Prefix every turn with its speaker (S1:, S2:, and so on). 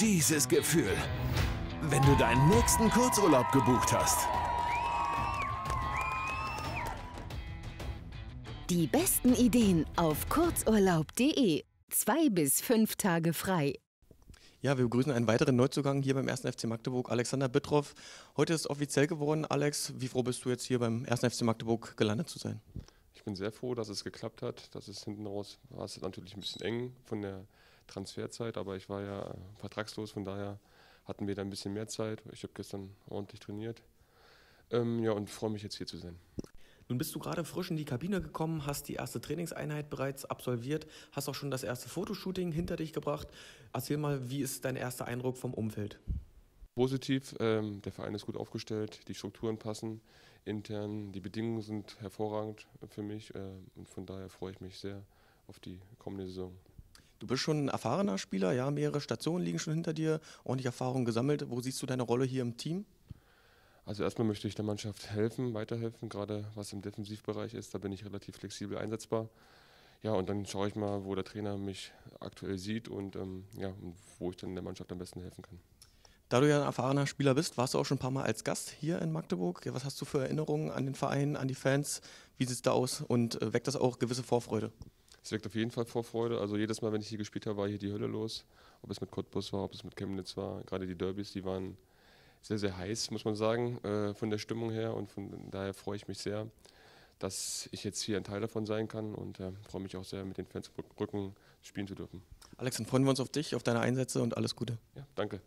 S1: Dieses Gefühl, wenn du deinen nächsten Kurzurlaub gebucht hast.
S2: Die besten Ideen auf kurzurlaub.de. Zwei bis fünf Tage frei.
S3: Ja, wir begrüßen einen weiteren Neuzugang hier beim 1. FC Magdeburg, Alexander Bittroff. Heute ist offiziell geworden. Alex, wie froh bist du jetzt hier beim 1. FC Magdeburg gelandet zu sein?
S4: Ich bin sehr froh, dass es geklappt hat. Dass es hinten raus war es natürlich ein bisschen eng von der Transferzeit, aber ich war ja vertragslos, von daher hatten wir da ein bisschen mehr Zeit. Ich habe gestern ordentlich trainiert. Ähm, ja, und freue mich jetzt hier zu sein.
S3: Nun bist du gerade frisch in die Kabine gekommen, hast die erste Trainingseinheit bereits absolviert, hast auch schon das erste Fotoshooting hinter dich gebracht. Erzähl mal, wie ist dein erster Eindruck vom Umfeld?
S4: Positiv, ähm, der Verein ist gut aufgestellt, die Strukturen passen intern, die Bedingungen sind hervorragend für mich äh, und von daher freue ich mich sehr auf die kommende Saison.
S3: Du bist schon ein erfahrener Spieler, ja, mehrere Stationen liegen schon hinter dir, ordentlich Erfahrung gesammelt. Wo siehst du deine Rolle hier im Team?
S4: Also erstmal möchte ich der Mannschaft helfen, weiterhelfen, gerade was im Defensivbereich ist, da bin ich relativ flexibel einsetzbar. Ja, und dann schaue ich mal, wo der Trainer mich aktuell sieht und ähm, ja, wo ich dann der Mannschaft am besten helfen kann.
S3: Da du ja ein erfahrener Spieler bist, warst du auch schon ein paar Mal als Gast hier in Magdeburg. Was hast du für Erinnerungen an den Verein, an die Fans? Wie sieht es da aus und äh, weckt das auch gewisse Vorfreude?
S4: Es weckt auf jeden Fall Vorfreude. Also jedes Mal, wenn ich hier gespielt habe, war hier die Hölle los. Ob es mit Cottbus war, ob es mit Chemnitz war. Gerade die Derbys, die waren sehr, sehr heiß, muss man sagen, äh, von der Stimmung her. Und von daher freue ich mich sehr, dass ich jetzt hier ein Teil davon sein kann und äh, freue mich auch sehr, mit den Fans Rücken spielen zu dürfen.
S3: Alex, dann freuen wir uns auf dich, auf deine Einsätze und alles Gute.
S4: Ja, danke.